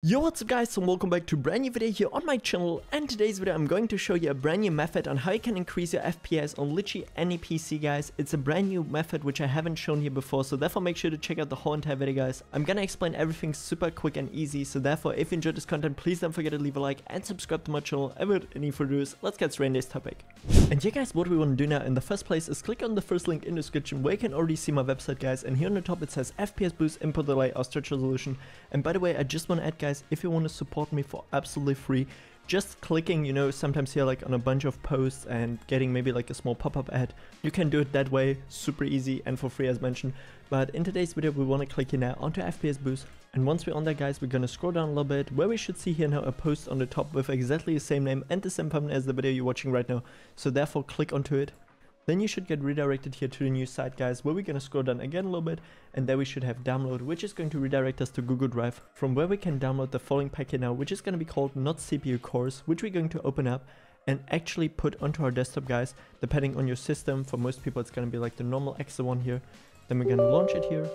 Yo what's up guys and welcome back to brand new video here on my channel and today's video I'm going to show you a brand new method on how you can increase your FPS on literally any PC guys. It's a brand new method which I haven't shown here before so therefore make sure to check out the whole entire video guys. I'm gonna explain everything super quick and easy so therefore if you enjoyed this content please don't forget to leave a like and subscribe to my channel and without any further ado let's get straight into this topic. And yeah guys what we want to do now in the first place is click on the first link in the description where you can already see my website guys. And here on the top it says FPS boost input delay or stretch resolution. And by the way I just want to add guys if you want to support me for absolutely free just clicking you know sometimes here like on a bunch of posts and getting maybe like a small pop-up ad you can do it that way super easy and for free as mentioned. But in today's video we want to click here now onto fps boost and once we're on there guys we're gonna scroll down a little bit. Where we should see here now a post on the top with exactly the same name and the same thumbnail as the video you're watching right now. So therefore click onto it. Then you should get redirected here to the new site guys where we're gonna scroll down again a little bit. And there we should have download which is going to redirect us to Google Drive from where we can download the following packet now which is gonna be called not CPU cores which we're going to open up and actually put onto our desktop guys. Depending on your system for most people it's gonna be like the normal Exa one here. Then we're gonna launch it here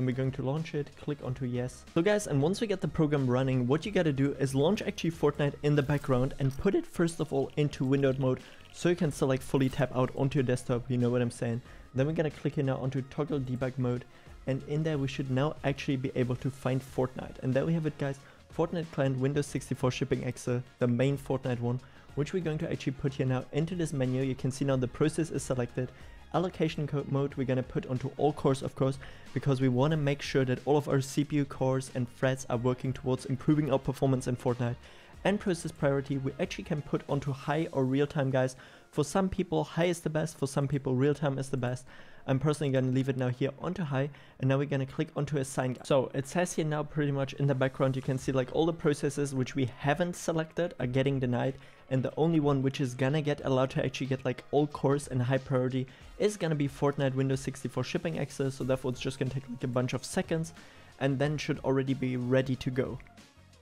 then we're going to launch it, click onto yes. So guys, and once we get the program running, what you gotta do is launch actually Fortnite in the background and put it first of all into windowed mode so you can select fully tap out onto your desktop, you know what I'm saying. Then we're gonna click here now onto toggle debug mode and in there we should now actually be able to find Fortnite. And there we have it guys, Fortnite client Windows 64 shipping exe, uh, the main Fortnite one, which we're going to actually put here now into this menu. You can see now the process is selected. Allocation code mode we're gonna put onto all cores of course because we want to make sure that all of our CPU cores and threads are working towards improving our performance in Fortnite. And process priority we actually can put onto high or real time guys. For some people high is the best. For some people real time is the best. I'm personally gonna leave it now here onto high and now we're gonna click onto assign. So it says here now pretty much in the background you can see like all the processes which we haven't selected are getting denied and the only one which is gonna get allowed to actually get like all cores and high priority is gonna be Fortnite Windows 64 shipping access so therefore it's just gonna take like a bunch of seconds and then should already be ready to go.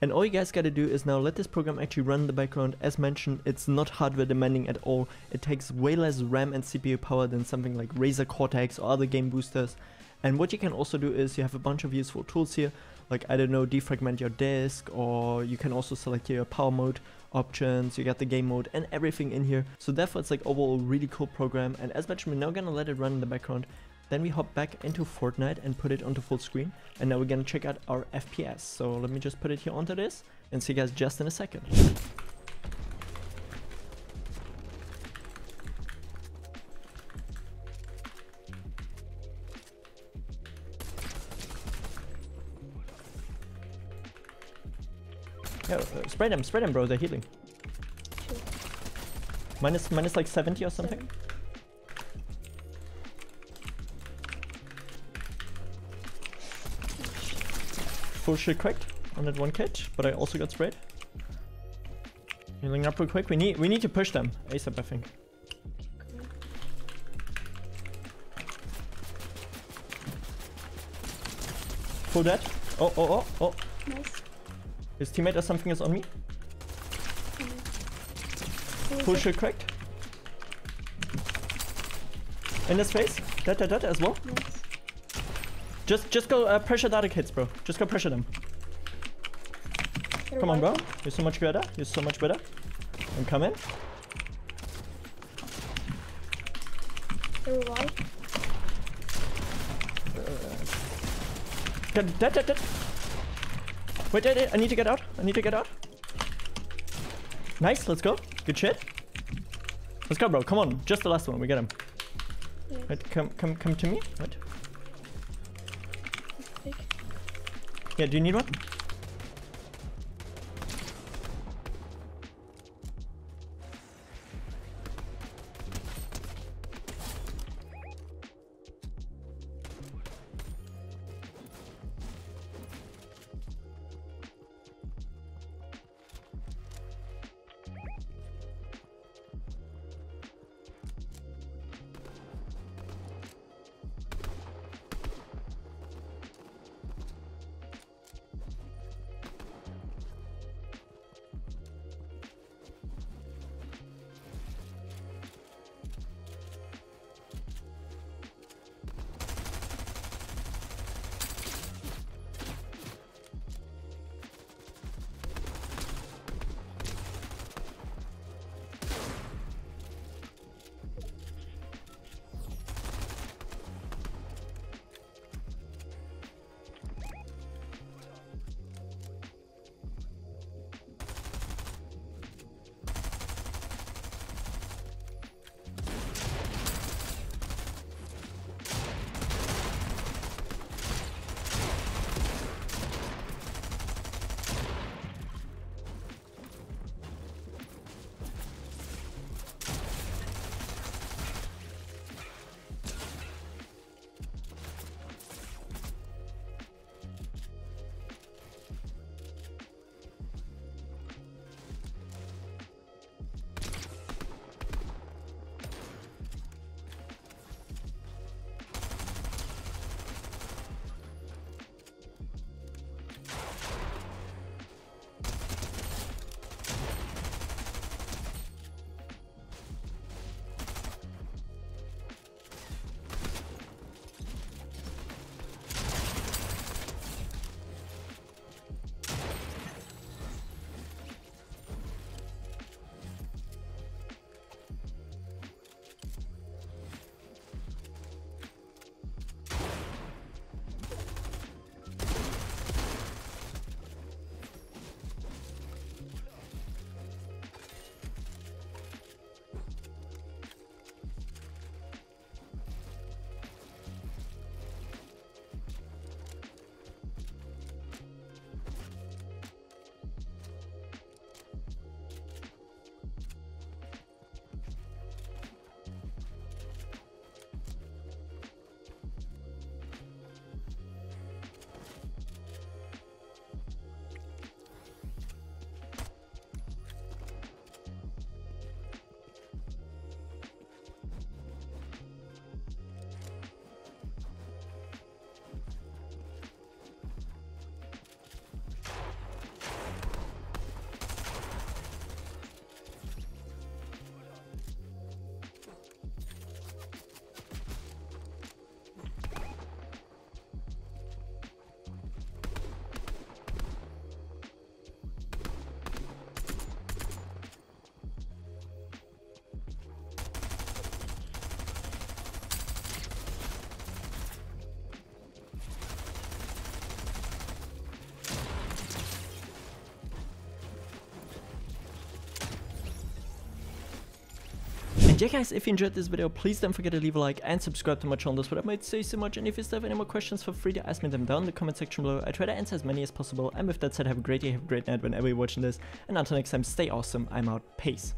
And all you guys gotta do is now let this program actually run in the background. As mentioned, it's not hardware demanding at all. It takes way less RAM and CPU power than something like Razer Cortex or other game boosters. And what you can also do is you have a bunch of useful tools here, like I don't know, defragment your disk, or you can also select your power mode options, you got the game mode and everything in here. So therefore it's like oh, overall really cool program. And as mentioned, we're now gonna let it run in the background. Then we hop back into Fortnite and put it onto full screen. And now we're gonna check out our FPS. So let me just put it here onto this and see you guys just in a second. Yeah, uh, spray them, spread them, bro. They're healing. Minus, minus like 70 or something. full shit cracked on that one kit, but I also got sprayed. Healing up real quick. We need we need to push them ASAP, I think. Full dead. Oh oh oh oh. Nice. His teammate or something is on me. Full shit cracked. In his face. Dead dead dead as well. Nice. Just just go uh, pressure the other kids, bro. Just go pressure them. They're Come on, bro. You're so much better. You're so much better. And come in. They're white. Get dead, dead, dead. Wait, wait, wait, I need to get out. I need to get out. Nice, let's go. Good shit. Let's go, bro. Come on. Just the last one. We get him. Wait, come, come, come to me. Big. Yeah, do you need one? Yeah guys, if you enjoyed this video, please don't forget to leave a like and subscribe to my channel, that's what I might say so much. And if you still have any more questions, feel free to ask me them down in the comment section below. I try to answer as many as possible. And with that said, have a great day, have a great night whenever you're watching this. And until next time, stay awesome. I'm out. Peace.